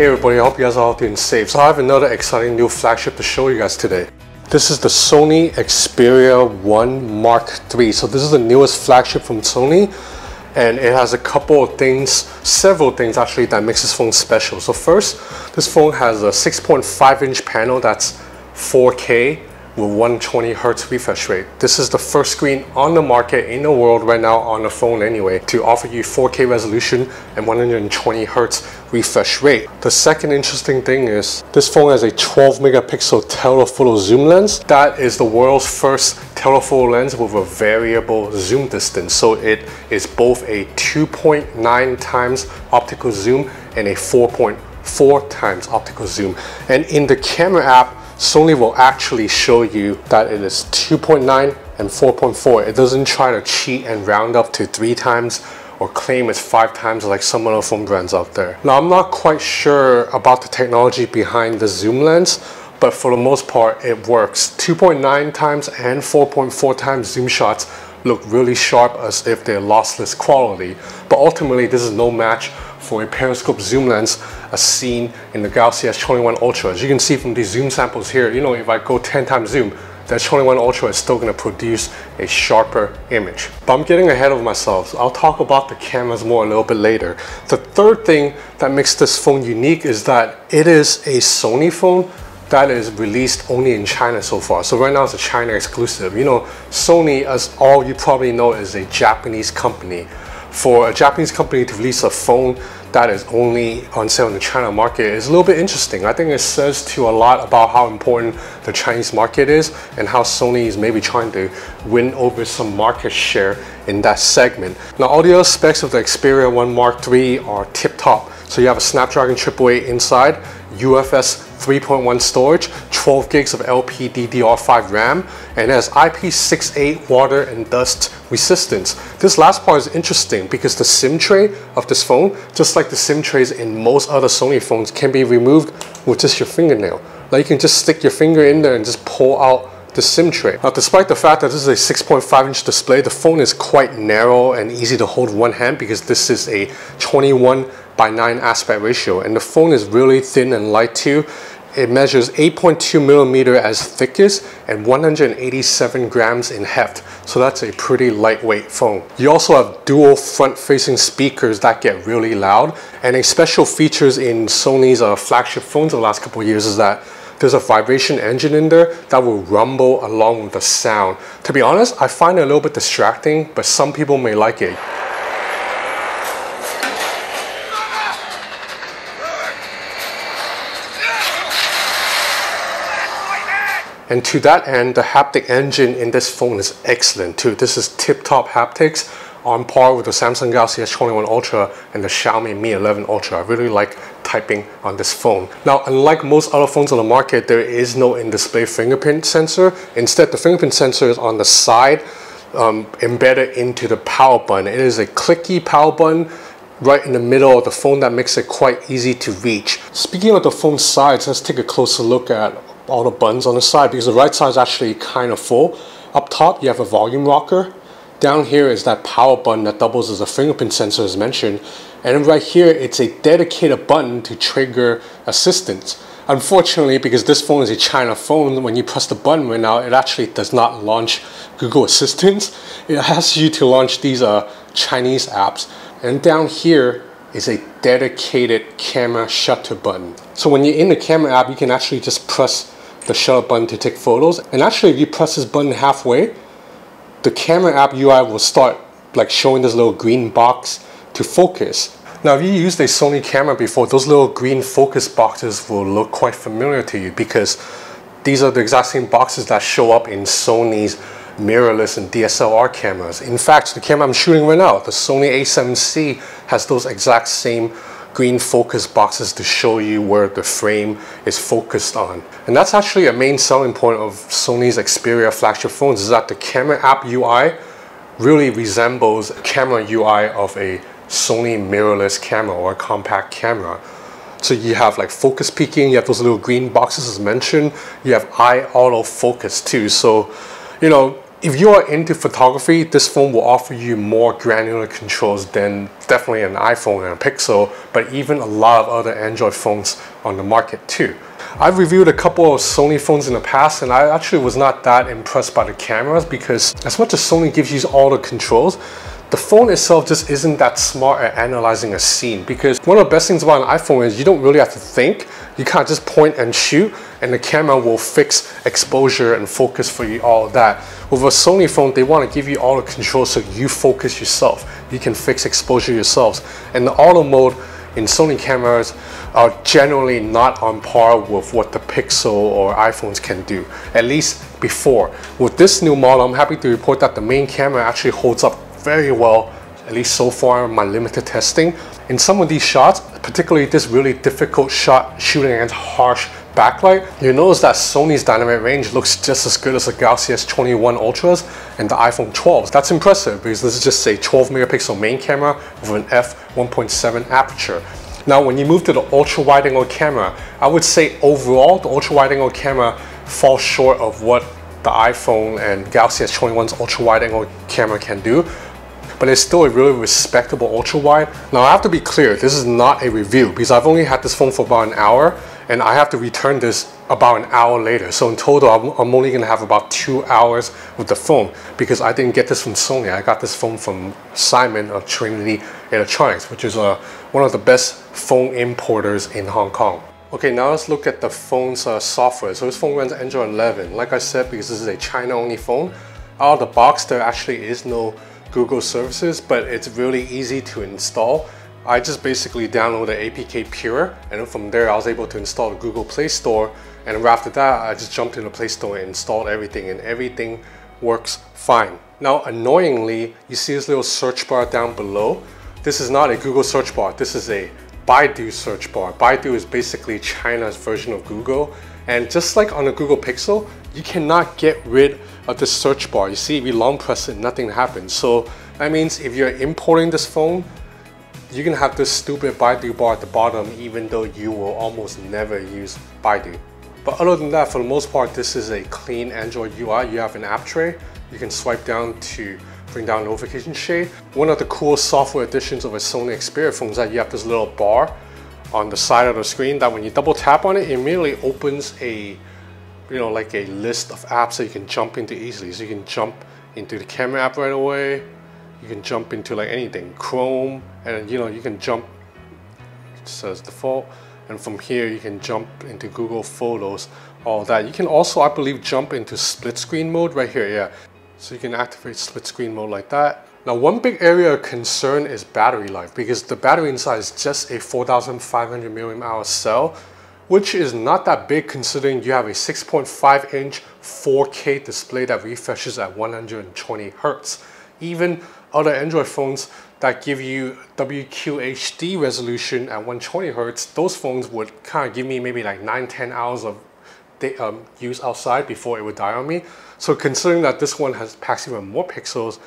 Hey everybody, I hope you guys are all doing safe. So I have another exciting new flagship to show you guys today. This is the Sony Xperia 1 Mark III. So this is the newest flagship from Sony and it has a couple of things, several things actually that makes this phone special. So first, this phone has a 6.5 inch panel that's 4K with 120 hertz refresh rate. This is the first screen on the market in the world right now on the phone anyway to offer you 4K resolution and 120 hertz refresh rate. The second interesting thing is this phone has a 12 megapixel telephoto zoom lens. That is the world's first telephoto lens with a variable zoom distance. So it is both a 2.9 times optical zoom and a 4.4 times optical zoom. And in the camera app, Sony will actually show you that it is 2.9 and 4.4. It doesn't try to cheat and round up to three times or claim it's five times like some other phone brands out there. Now I'm not quite sure about the technology behind the zoom lens, but for the most part it works. 2.9 times and 4.4 times zoom shots look really sharp as if they're lossless quality, but ultimately this is no match for a periscope zoom lens as seen in the Galaxy S21 Ultra. As you can see from these zoom samples here, you know, if I go 10 times zoom, the S21 Ultra is still going to produce a sharper image. But I'm getting ahead of myself. So I'll talk about the cameras more a little bit later. The third thing that makes this phone unique is that it is a Sony phone that is released only in China so far. So right now it's a China exclusive. You know, Sony, as all you probably know, is a Japanese company. For a Japanese company to release a phone that is only on sale in the China market is a little bit interesting. I think it says to a lot about how important the Chinese market is and how Sony is maybe trying to win over some market share in that segment. Now all the other specs of the Xperia 1 Mark III are tip top. So you have a Snapdragon 888 inside, UFS 3.1 storage, 12 gigs of LPDDR5 RAM, and has IP68 water and dust resistance. This last part is interesting because the SIM tray of this phone, just like the SIM trays in most other Sony phones, can be removed with just your fingernail. Like you can just stick your finger in there and just pull out the SIM tray. Now despite the fact that this is a 6.5 inch display, the phone is quite narrow and easy to hold one hand because this is a 21 by 9 aspect ratio and the phone is really thin and light too. It measures 8.2 millimeter as thickest and 187 grams in heft. So that's a pretty lightweight phone. You also have dual front facing speakers that get really loud. And a special features in Sony's uh, flagship phones the last couple years is that there's a vibration engine in there that will rumble along with the sound. To be honest, I find it a little bit distracting, but some people may like it. And to that end, the haptic engine in this phone is excellent too. This is tip-top haptics on par with the Samsung Galaxy S21 Ultra and the Xiaomi Mi 11 Ultra. I really like typing on this phone. Now, unlike most other phones on the market, there is no in-display fingerprint sensor. Instead, the fingerprint sensor is on the side um, embedded into the power button. It is a clicky power button right in the middle of the phone that makes it quite easy to reach. Speaking of the phone sides, let's take a closer look at all the buttons on the side because the right side is actually kind of full. Up top, you have a volume rocker. Down here is that power button that doubles as a fingerprint sensor as mentioned. And right here, it's a dedicated button to trigger assistance. Unfortunately, because this phone is a China phone, when you press the button right now, it actually does not launch Google Assistant. It asks you to launch these uh, Chinese apps. And down here is a dedicated camera shutter button. So when you're in the camera app, you can actually just press the shutter button to take photos. And actually, if you press this button halfway, the camera app UI will start like showing this little green box to focus. Now, if you used a Sony camera before, those little green focus boxes will look quite familiar to you because these are the exact same boxes that show up in Sony's mirrorless and DSLR cameras. In fact, the camera I'm shooting right now, the Sony a7C, has those exact same green focus boxes to show you where the frame is focused on. And that's actually a main selling point of Sony's Xperia flagship phones is that the camera app UI really resembles camera UI of a Sony mirrorless camera or a compact camera. So you have like focus peaking, you have those little green boxes as mentioned, you have eye auto focus too. So, you know, if you are into photography, this phone will offer you more granular controls than definitely an iPhone and a Pixel, but even a lot of other Android phones on the market too. I've reviewed a couple of Sony phones in the past and I actually was not that impressed by the cameras because as much as Sony gives you all the controls, the phone itself just isn't that smart at analyzing a scene because one of the best things about an iPhone is you don't really have to think. You can't just point and shoot and the camera will fix exposure and focus for you, all of that. With a Sony phone, they want to give you all the controls so you focus yourself. You can fix exposure yourselves. And the auto mode in Sony cameras are generally not on par with what the Pixel or iPhones can do, at least before. With this new model, I'm happy to report that the main camera actually holds up very well, at least so far my limited testing. In some of these shots, particularly this really difficult shot shooting against harsh backlight, you notice that Sony's dynamic range looks just as good as the Galaxy S21 Ultras and the iPhone 12s. That's impressive because this is just a 12 megapixel main camera with an f1.7 aperture. Now, when you move to the ultra wide angle camera, I would say overall, the ultra wide angle camera falls short of what the iPhone and Galaxy S21's ultra wide angle camera can do but it's still a really respectable ultra wide. Now I have to be clear, this is not a review because I've only had this phone for about an hour and I have to return this about an hour later. So in total, I'm, I'm only gonna have about two hours with the phone because I didn't get this from Sony. I got this phone from Simon of Trinity Electronics, which is uh, one of the best phone importers in Hong Kong. Okay, now let's look at the phone's uh, software. So this phone runs Android 11. Like I said, because this is a China-only phone, out of the box, there actually is no Google services, but it's really easy to install. I just basically downloaded APK Pure and from there I was able to install the Google Play Store and after that I just jumped in the Play Store and installed everything and everything works fine. Now annoyingly, you see this little search bar down below. This is not a Google search bar, this is a Baidu search bar. Baidu is basically China's version of Google and just like on the Google Pixel, you cannot get rid of the search bar. You see, you long press it, nothing happens. So that means if you're importing this phone, you can have this stupid Baidu bar at the bottom even though you will almost never use Baidu. But other than that, for the most part, this is a clean Android UI. You have an app tray. You can swipe down to bring down notification shade. One of the cool software additions of a Sony Xperia phone is that you have this little bar on the side of the screen that when you double tap on it, it immediately opens a you know, like a list of apps that you can jump into easily. So you can jump into the camera app right away. You can jump into like anything, Chrome, and you know, you can jump, it says default. And from here, you can jump into Google Photos, all that. You can also, I believe, jump into split screen mode right here, yeah. So you can activate split screen mode like that. Now, one big area of concern is battery life because the battery inside is just a 4,500 milliamp hour cell which is not that big considering you have a 6.5 inch 4K display that refreshes at 120 Hertz. Even other Android phones that give you WQHD resolution at 120 Hertz, those phones would kind of give me maybe like 9-10 hours of um, use outside before it would die on me. So considering that this one has packs even more pixels,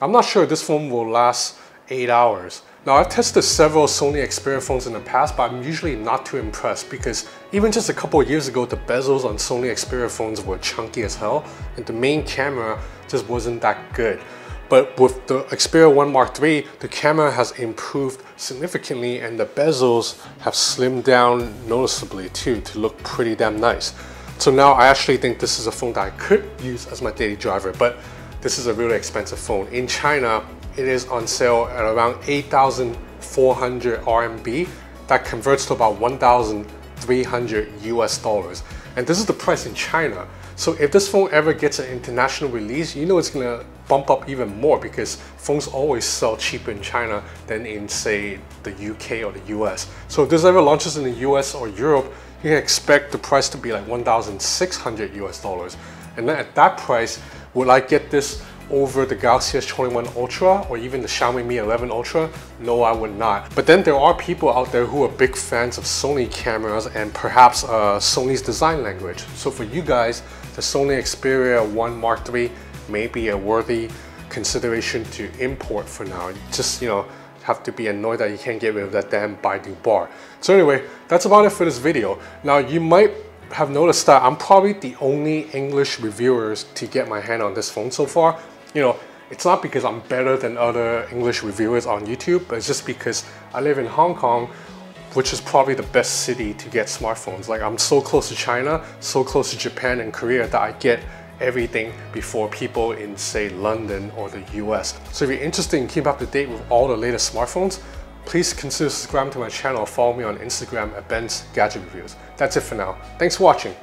I'm not sure this phone will last 8 hours. Now I've tested several Sony Xperia phones in the past, but I'm usually not too impressed because even just a couple years ago, the bezels on Sony Xperia phones were chunky as hell and the main camera just wasn't that good. But with the Xperia 1 Mark III, the camera has improved significantly and the bezels have slimmed down noticeably too to look pretty damn nice. So now I actually think this is a phone that I could use as my daily driver, but this is a really expensive phone. In China, it is on sale at around 8,400 RMB. That converts to about 1,300 US dollars. And this is the price in China. So if this phone ever gets an international release, you know it's gonna bump up even more because phones always sell cheaper in China than in say the UK or the US. So if this ever launches in the US or Europe, you can expect the price to be like 1,600 US dollars. And then at that price, will I get this over the Galaxy S21 Ultra or even the Xiaomi Mi 11 Ultra? No, I would not. But then there are people out there who are big fans of Sony cameras and perhaps uh, Sony's design language. So for you guys, the Sony Xperia 1 Mark III may be a worthy consideration to import for now. Just, you know, have to be annoyed that you can't get rid of that damn Baidu bar. So anyway, that's about it for this video. Now you might have noticed that I'm probably the only English reviewers to get my hand on this phone so far. You know, it's not because I'm better than other English reviewers on YouTube, but it's just because I live in Hong Kong, which is probably the best city to get smartphones. Like I'm so close to China, so close to Japan and Korea that I get everything before people in say London or the US. So if you're interested in keeping up to date with all the latest smartphones, please consider subscribing to my channel or follow me on Instagram at Ben's Gadget Reviews. That's it for now. Thanks for watching.